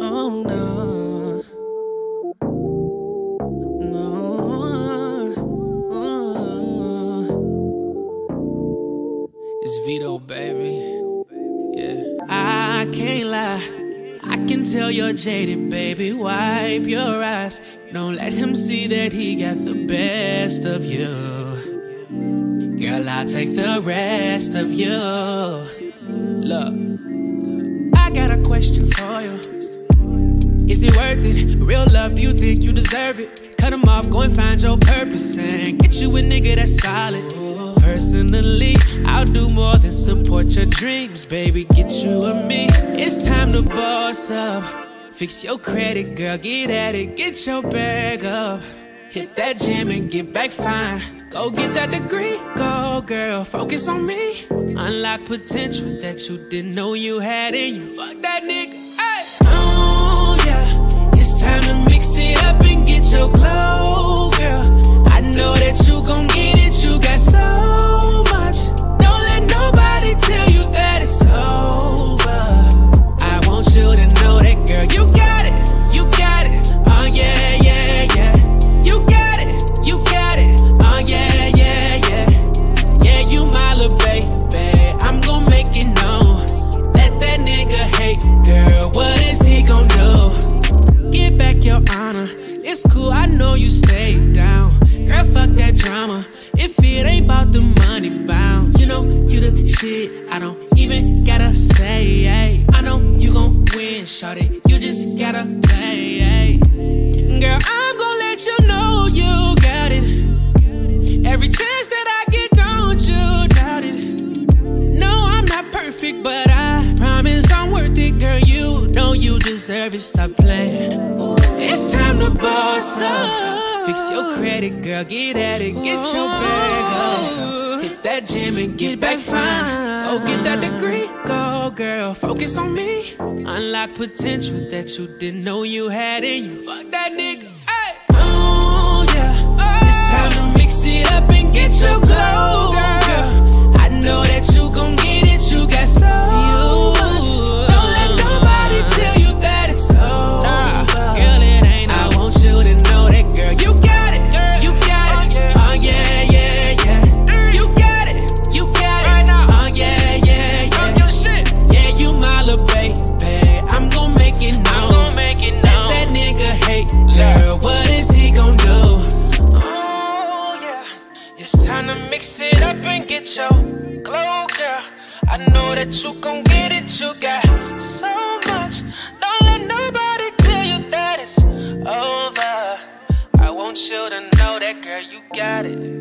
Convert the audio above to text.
Oh no. No. Oh. It's Vedo, baby. Yeah. I can't lie. I can tell you're jaded, baby. Wipe your eyes. Don't let him see that he got the best of you. Girl, I'll take the rest of you. Look, I got a question for you. Is it worth it? Real love, do you think you deserve it? Cut him off, go and find your purpose and get you a nigga that's solid. Personally, I'll do more than support your dreams, baby. Get you a me. It's time to boss up. Fix your credit, girl. Get at it. Get your bag up. Hit that gym and get back fine. Go get that degree. Go, girl. Focus on me. Unlock potential that you didn't know you had in you. Fuck that nigga. Honor. It's cool, I know you stay down. Girl, fuck that drama. If it ain't about the money bound, you know you the shit. I don't even gotta say, hey. I know you gon' win, shorty. You just gotta play, hey. Girl, I'm gon' let you know you got it. Every chance that I get, don't you doubt it. No, I'm not perfect, but I promise You deserve it. Stop playing. It's time to boss up. Fix your credit, girl. Get at it. Get your bag up. Hit that gym and get back fine. Go get that degree. Go, girl. Focus on me. Unlock potential that you didn't know you had in you. Fuck that nigga. Glow, girl. I know that you gon' get it. You got so much. Don't let nobody tell you that it's over. I want you to know that, girl, you got it.